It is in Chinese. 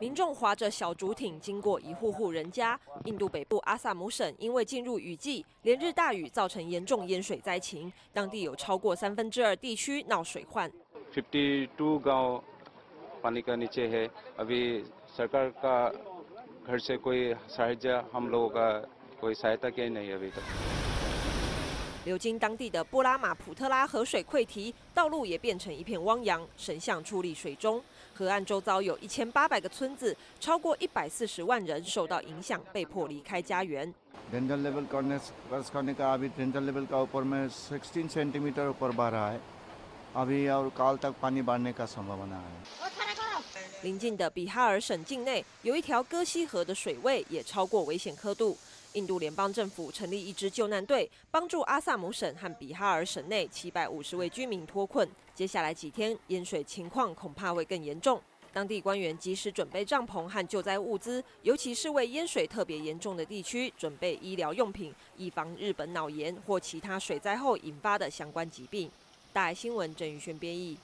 民众划着小竹艇经过一户户人家。印度北部阿萨姆省因为进入雨季，连日大雨造成严重淹水灾情，当地有超过三分之二地区闹水患。गांव पानी का नीचे है अभी सरकार का घर से कोई सहायता हम लोगों का कोई सहायता नहीं अभी तक 流经当地的布拉马普特拉河水溃堤，道路也变成一片汪洋，神像矗立水中。河岸周遭有一千八百个村子，超过一百四十万人受到影响，被迫离开家园。 डेंजर लेवल करने कर्ज करने का अभी डेंजर लेवल का ऊपर में 16 सेंटीमीटर ऊपर बढ़ रहा है अभी और काल तक पानी बढ़ने का संभावना है 邻近的比哈尔省境内有一条戈西河的水位也超过危险刻度。印度联邦政府成立一支救难队，帮助阿萨姆省和比哈尔省内七百五十位居民脱困。接下来几天淹水情况恐怕会更严重。当地官员及时准备帐篷和救灾物资，尤其是为淹水特别严重的地区准备医疗用品，以防日本脑炎或其他水灾后引发的相关疾病。大爱新闻郑宇轩编译。